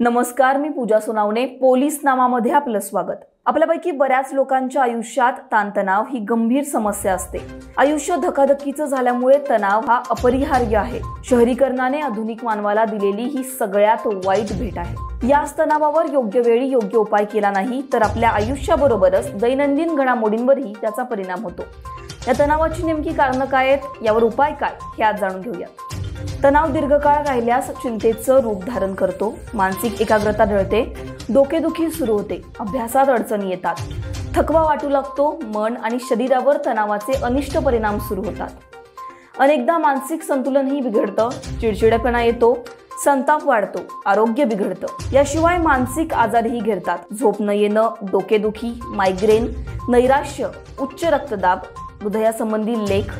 नमस्कार मी पूजा सोनावणे पोलीस नामामध्ये आपलं स्वागत. आपल्यापैकी बऱ्याच लोकांच्या आयुष्यात ताणतणाव ही गंभीर समस्या असते. आयुष्य धकाधकीचं झाल्यामुळे तणाव हा अपरिहार्य आहे. शहरीकरणाने आधुनिक मानवाला दिलेली ही सगळ्यात वाईट भेट आहे. याच तणावावर योग्य वेळी योग्य उपाय केला नाही तर आपल्या आयुष्याबरोबरच दैनंदिन घडामोडींवरही त्याचा परिणाम होतो. या तणावाची नेमकी कारणं काय आहेत? यावर उपाय काय? हे आज जाणून घेऊयात. तणाव दीर्घकाळ राहिल्यास चिंतेचं रूप धारण करतो. मानसिक एकाग्रता ढळते. डोकेदुखी सुरू होते. अभ्यासात अडचणी येतात. थकवा वाटू लागतो. मन आणि शरीरावर तणावाचे अनिष्ट परिणाम सुरू होतात. अनेकदा मानसिक संतुलनही बिघडतं. चिडचिडेपणा येतो. संताप वाढतो. आरोग्य बिघडतं. याशिवाय मानसिक आजारही घेरतात. झोप न येणं डोकेदुखी मायग्रेन नैराश्य उच्च रक्तदाब हृदयासंबंधी लेख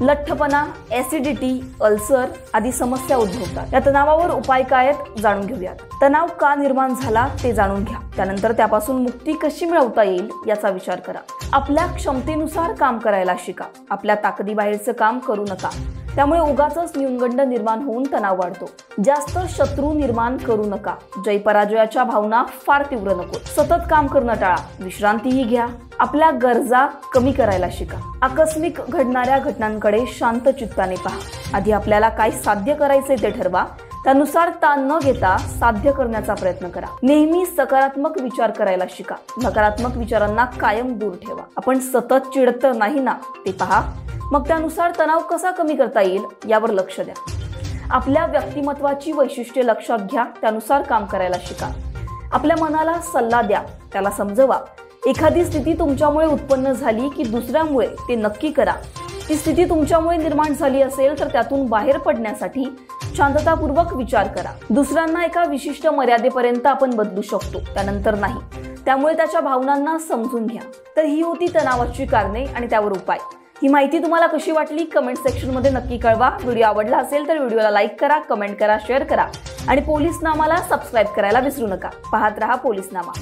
लठ्ठपणा ऍसिडिटी अल्सर आदी समस्या उद्भवतात. या तणावावर उपाय काय आहेत जाणून घेऊयात. तणाव का निर्माण झाला ते जाणून घ्या. त्यानंतर त्यापासून मुक्ती कशी मिळवता येईल याचा विचार करा. आपल्या क्षमतेनुसार काम करायला शिका. आपल्या ताकदीबाहेरचं काम करू नका. त्यामुळे उगाच न्यूनगंड निर्माण होऊन तणाव वाढतो. जास्त शत्रू निर्माण करू नका. जय पराजयाच्या भावना फार तीव्र नको. सतत काम करणं टाळा. विश्रांतीही घ्या. आपल्या गरजा कमी करायला शिका. आकस्मिक घडणाऱ्या घटनांकडे शांत चित्ताने पहा. आधी आपल्याला काय साध्य करायचे ते ठरवा. त्यानुसार ताण न घेता साध्य करण्याचा प्रयत्न करा. नेहमी सकारात्मक विचार करायला शिका. नकारात्मक विचारांना कायम दूर ठेवा. आपण सतत चिडत नाही ना ते पहा. मग त्यानुसार तणाव कसा कमी करता येईल यावर लक्ष द्या. आपल्या व्यक्तिमत्वाची वैशिष्ट्ये लक्षात घ्या त्यानुसार काम करायला शिका. आपल्या मनाला सल्ला द्या त्याला समजवा. एखादी स्थिती तुमच्यामुळे उत्पन्न झाली की दुसऱ्यामुळे ते नक्की करा. ती स्थिती तुमच्यामुळे निर्माण झाली असेल तर त्यातून बाहेर पडण्यासाठी शांततापूर्वक विचार करा. दुसऱ्यांना एका विशिष्ट मर्यादेपर्यंत आपण बदलू शकतो. त्यानंतर नाही. त्यामुळे त्याच्या भावनांना समजून घ्या. तर ही होती तणावाची कारणे आणि त्यावर उपाय. ही माहिती तुम्हाला कशी वाटली कमेंट सेक्शनमध्ये नक्की कळवा. व्हिडिओ आवडला असेल तर व्हिडिओला लाईक करा कमेंट करा शेअर करा. आणि पोलीस नामाला सबस्क्राईब करायला विसरू नका. पाहत रहा पोलीस नामा